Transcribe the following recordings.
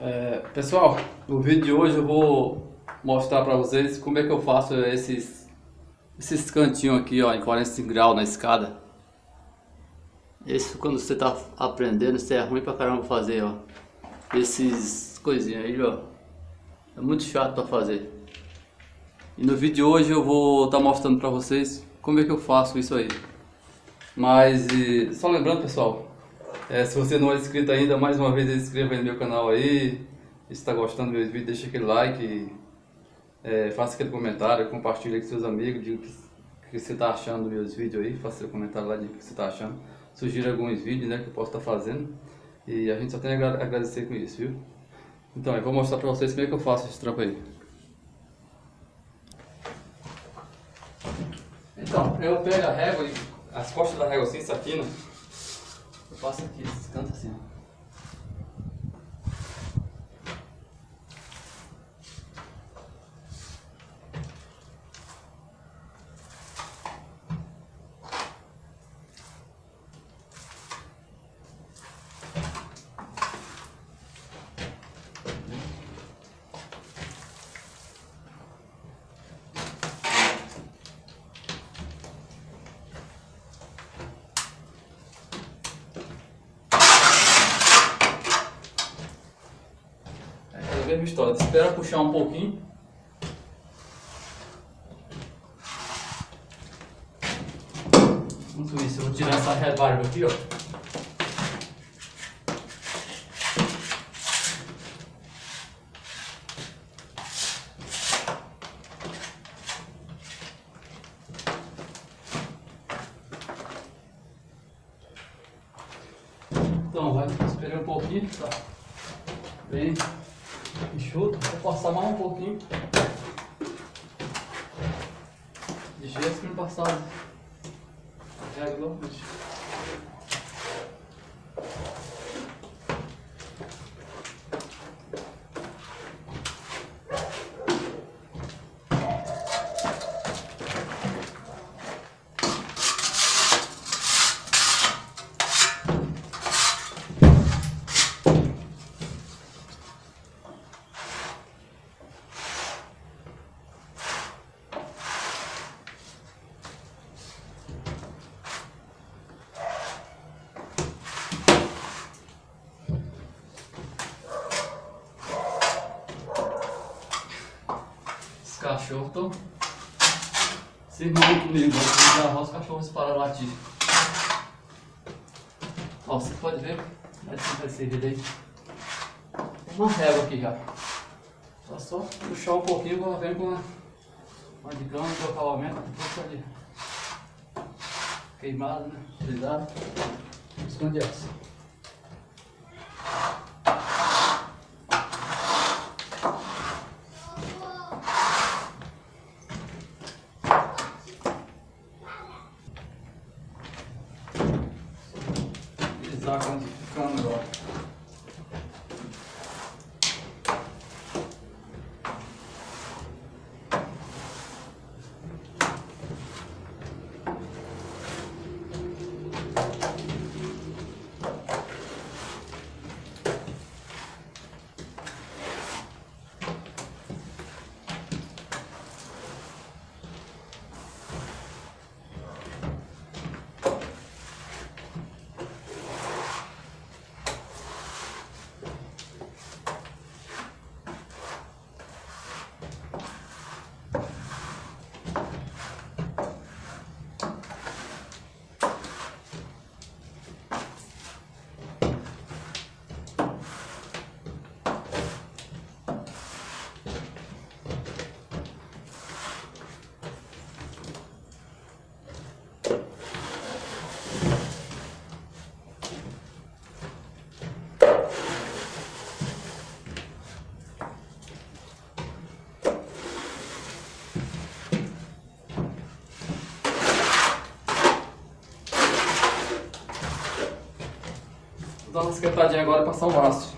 É, pessoal, no vídeo de hoje eu vou mostrar para vocês como é que eu faço esses, esses cantinhos aqui ó, em 45 graus na escada. Esse quando você está aprendendo, isso é ruim pra caramba fazer, ó. Esses coisinhas aí, ó. É muito chato para fazer. E no vídeo de hoje eu vou estar tá mostrando para vocês como é que eu faço isso aí. Mas, e, só lembrando pessoal, é, se você não é inscrito ainda, mais uma vez inscreva no meu canal aí. Se está gostando do meu vídeo, deixa aquele like, é, faça aquele comentário, compartilhe com seus amigos, diga o que, que você está achando dos meus vídeos aí, faça seu comentário lá, diga o que você está achando. Sugira alguns vídeos né, que eu posso estar tá fazendo. E a gente só tem a agradecer com isso, viu? Então, eu vou mostrar para vocês como é que eu faço esse trampo aí. Então, eu pego a régua as costas da régua assim, saquina. Passa aqui, canta assim, mesma história. Espera puxar um pouquinho. Enquanto isso, eu vou tirar essa rebarba aqui, ó. Então, vai esperar um pouquinho, tá? Bem enxuto, vou passar mais um pouquinho de gesso para não passar regularmente. Cachorros estão cismando comigo. Vou gravar os cachorros para latir. Ó, você pode ver, vai ser vídeo aí. Uma régua aqui já. Só só puxar um pouquinho, vou ver com uma, uma de cama, trocar o aumento, depois pode queimado, né? Cuidado. Esconde essa. está quantificando agora. Dar uma esquentadinha agora e passar o laço.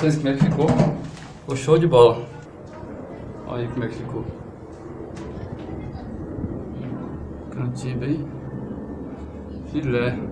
Como é que ficou. Ficou show de bola. Olha aí como é que ficou. Cantinho bem filé.